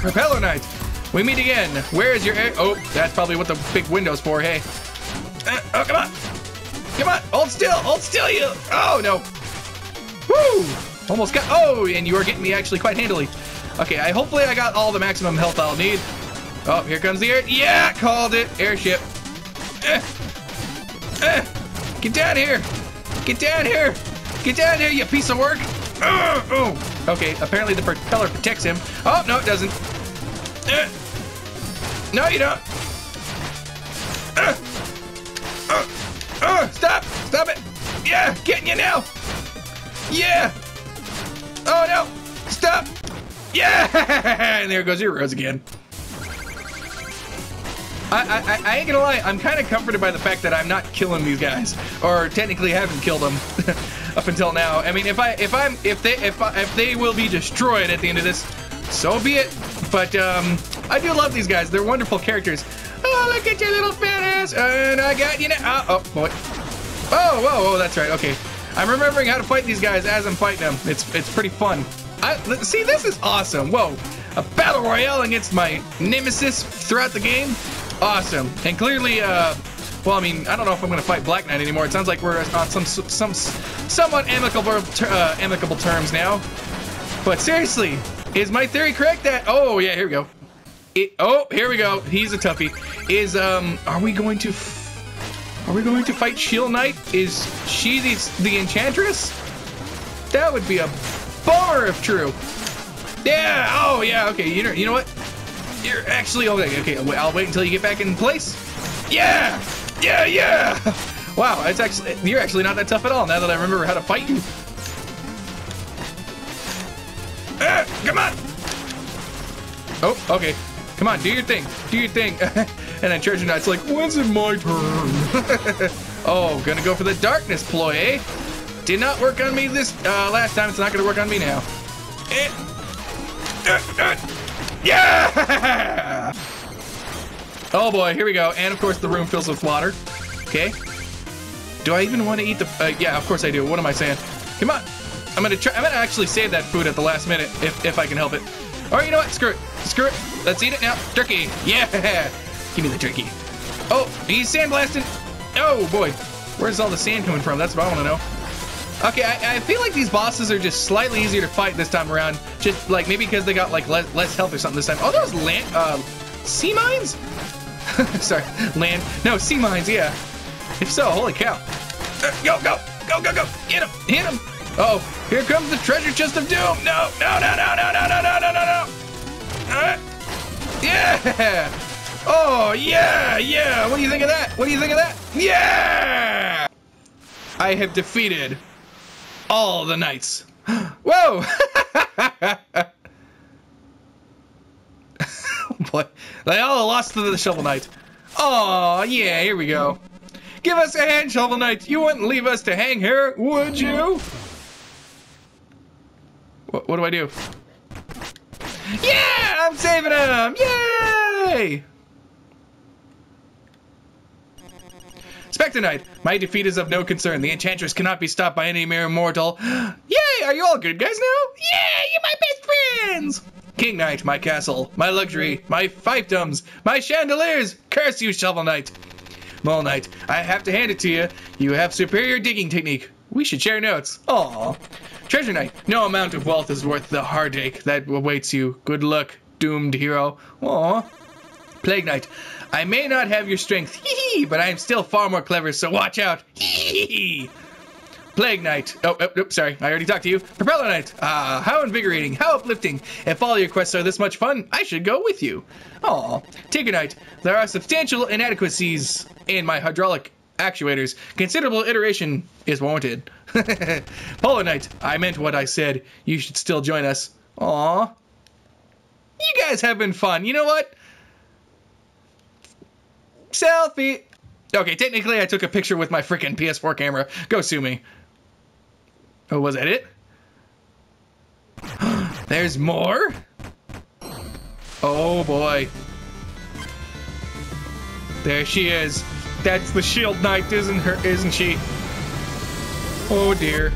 Propeller Knight. We meet again. Where is your air? Oh, that's probably what the big window's for. Hey. Uh, oh, come on. Come on. Hold still. Hold still, you. Oh, no. Woo! Almost got. Oh, and you are getting me actually quite handily. Okay, I hopefully I got all the maximum health I'll need. Oh, here comes the air. Yeah, called it. Airship. Eh. Eh. Get down here. Get down here. Get down here, you piece of work. Uh, oh. Okay, apparently the propeller protects him. Oh, no, it doesn't. Eh. No, you don't. Uh. Uh. Uh. Stop. Stop it. Yeah, getting you now. Yeah. Oh, no. Stop. Yeah. And there goes your rose again. I, I, I ain't gonna lie, I'm kind of comforted by the fact that I'm not killing these guys, or technically haven't killed them up until now. I mean, if I if I'm if they if I, if they will be destroyed at the end of this, so be it. But um, I do love these guys. They're wonderful characters. Oh, look at your little fat ass, and I got you now. Oh, oh boy. Oh, whoa, whoa, that's right. Okay, I'm remembering how to fight these guys as I'm fighting them. It's it's pretty fun. I see. This is awesome. Whoa, a battle royale against my nemesis throughout the game. Awesome. And clearly, uh, well, I mean, I don't know if I'm going to fight Black Knight anymore. It sounds like we're on some some somewhat amicable uh, amicable terms now. But seriously, is my theory correct that? Oh yeah, here we go. It, oh, here we go. He's a toughie. Is um, are we going to? Are we going to fight Shield Knight? Is she the, the Enchantress? That would be a bummer if true. Yeah. Oh yeah. Okay. You know. You know what? You're actually okay. Okay, I'll wait until you get back in place. Yeah, yeah, yeah. Wow, it's actually you're actually not that tough at all. Now that I remember how to fight you. Uh, come on. Oh, okay. Come on, do your thing. Do your thing. and then Treasure Knight's like, when's it my turn? oh, gonna go for the darkness ploy, eh? Did not work on me this uh, last time. It's not gonna work on me now. Eh. Uh. Yeah! Oh boy, here we go. And of course the room fills with water. Okay. Do I even want to eat the, uh, yeah, of course I do. What am I saying? Come on. I'm gonna try, I'm gonna actually save that food at the last minute if, if I can help it. All right, you know what? Screw it. Screw it. Let's eat it now. Turkey. Yeah. Give me the turkey. Oh, he's sandblasting. Oh boy. Where's all the sand coming from? That's what I want to know. Okay, I, I, feel like these bosses are just slightly easier to fight this time around. Just like maybe because they got like less, less health or something this time. Oh, those land uh, sea mines? Sorry, land. No, sea mines. Yeah. If so, holy cow. Uh, go, go, go, go, go. Hit him, hit him. Oh, here comes the treasure chest of doom. No, no, no, no, no, no, no, no, no, no, no. Uh, yeah. Oh, yeah, yeah. What do you think of that? What do you think of that? Yeah. I have defeated all the knights. Whoa! Boy, they all lost to the Shovel Knight. Oh, yeah, here we go. Give us a hand, Shovel Knight. You wouldn't leave us to hang here, would you? What, what do I do? Yeah, I'm saving him! Yay! Spectre Knight, my defeat is of no concern. The Enchantress cannot be stopped by any mere mortal. Yay! Are you all good guys now? Yeah, you're my best friends! King Knight, my castle, my luxury, my fiefdoms, my chandeliers! Curse you, Shovel Knight! Mole Knight, I have to hand it to you. You have superior digging technique. We should share notes. Aww. Treasure Knight, no amount of wealth is worth the heartache that awaits you. Good luck, doomed hero. Aww. Plague Knight, I may not have your strength, hee but I am still far more clever, so watch out. Hee hee Plague Knight. Oh, oh, oh, sorry. I already talked to you. Propeller Knight. Ah, how invigorating, how uplifting. If all your quests are this much fun, I should go with you. Aw. Tinker Knight. There are substantial inadequacies in my hydraulic actuators. Considerable iteration is warranted. Polar Knight. I meant what I said. You should still join us. Aw. You guys have been fun. You know what? Selfie. Okay, technically I took a picture with my freaking PS4 camera. Go sue me. Oh, was that it? There's more? Oh boy. There she is. That's the Shield Knight, isn't her? Isn't she? Oh dear.